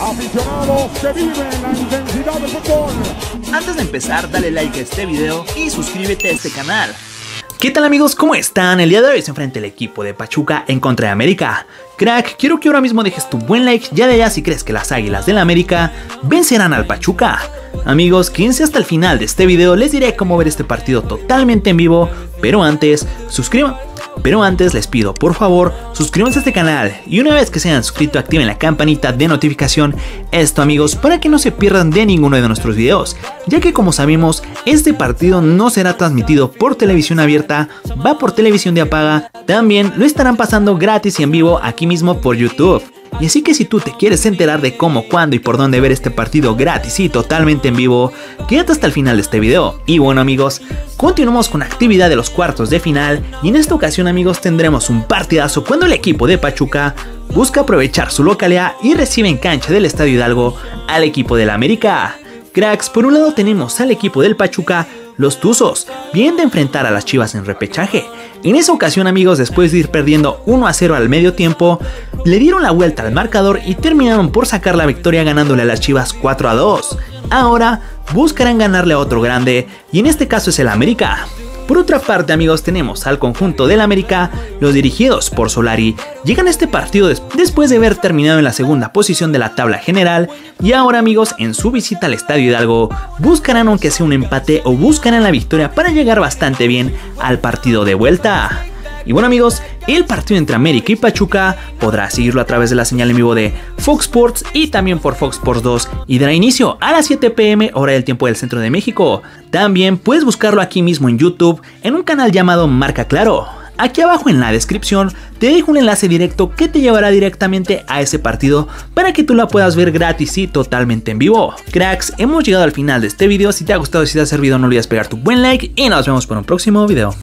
Aficionados que viven la intensidad del fútbol. Antes de empezar, dale like a este video y suscríbete a este canal. ¿Qué tal amigos? ¿Cómo están? El día de hoy se enfrenta el equipo de Pachuca en contra de América. Crack, quiero que ahora mismo dejes tu buen like ya de allá si crees que las águilas del América vencerán al Pachuca. Amigos, quédense hasta el final de este video, les diré cómo ver este partido totalmente en vivo, pero antes, suscríbanse pero antes les pido por favor suscríbanse a este canal y una vez que se hayan suscrito activen la campanita de notificación. Esto amigos para que no se pierdan de ninguno de nuestros videos ya que como sabemos este partido no será transmitido por televisión abierta va por televisión de apaga. También lo estarán pasando gratis y en vivo aquí mismo por YouTube y así que si tú te quieres enterar de cómo, cuándo y por dónde ver este partido gratis y totalmente en vivo, quédate hasta el final de este video. Y bueno amigos, continuamos con actividad de los cuartos de final y en esta ocasión amigos tendremos un partidazo cuando el equipo de Pachuca busca aprovechar su localidad y recibe en cancha del Estadio Hidalgo al equipo del América. Por un lado tenemos al equipo del Pachuca los Tuzos vienen de enfrentar a las Chivas en repechaje. En esa ocasión amigos, después de ir perdiendo 1 a 0 al medio tiempo, le dieron la vuelta al marcador y terminaron por sacar la victoria ganándole a las Chivas 4 a 2. Ahora buscarán ganarle a otro grande y en este caso es el América. Por otra parte amigos tenemos al conjunto del América, los dirigidos por Solari, llegan a este partido después de haber terminado en la segunda posición de la tabla general y ahora amigos en su visita al Estadio Hidalgo buscarán aunque sea un empate o buscarán la victoria para llegar bastante bien al partido de vuelta. Y bueno amigos, el partido entre América y Pachuca podrá seguirlo a través de la señal en vivo de Fox Sports y también por Fox Sports 2 y dará inicio a las 7 pm hora del tiempo del centro de México. También puedes buscarlo aquí mismo en YouTube en un canal llamado Marca Claro. Aquí abajo en la descripción te dejo un enlace directo que te llevará directamente a ese partido para que tú la puedas ver gratis y totalmente en vivo. Cracks, hemos llegado al final de este video. Si te ha gustado y si te ha servido no olvides pegar tu buen like y nos vemos por un próximo video.